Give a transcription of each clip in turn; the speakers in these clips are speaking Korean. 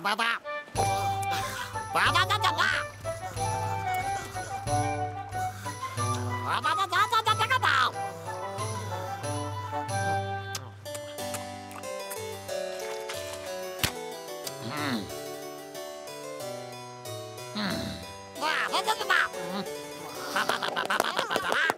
바다다 바다다다다 바다다다다다다 음. 음. 와, 바다다다. 바다다다다다다.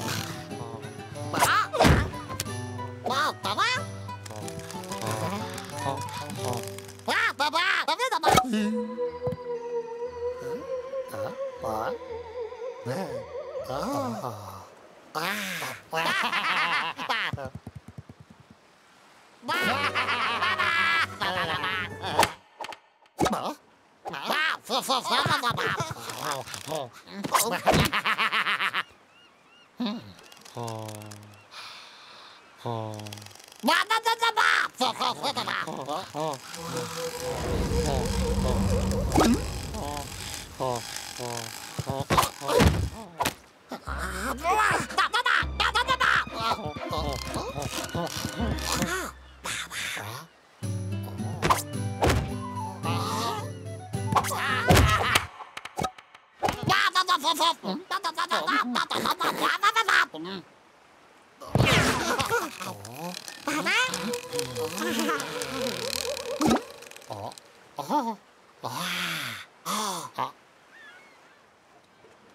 어? 네. 어. 와. 와. 뭐? 어. 어. 어. 어. 어. 어? 어? 어?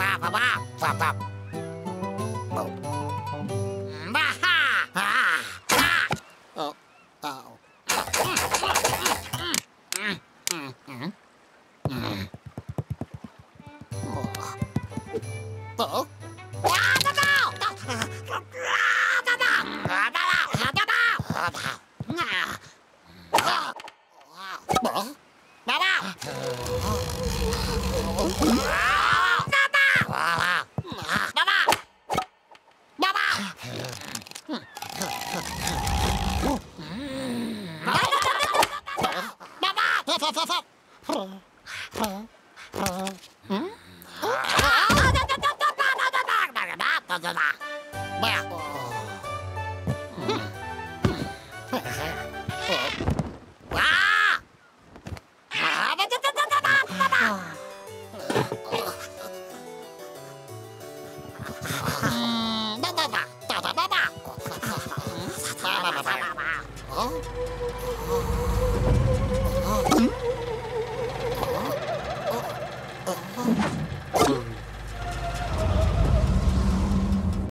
บ้าบ้าบ้าบ้า Huh?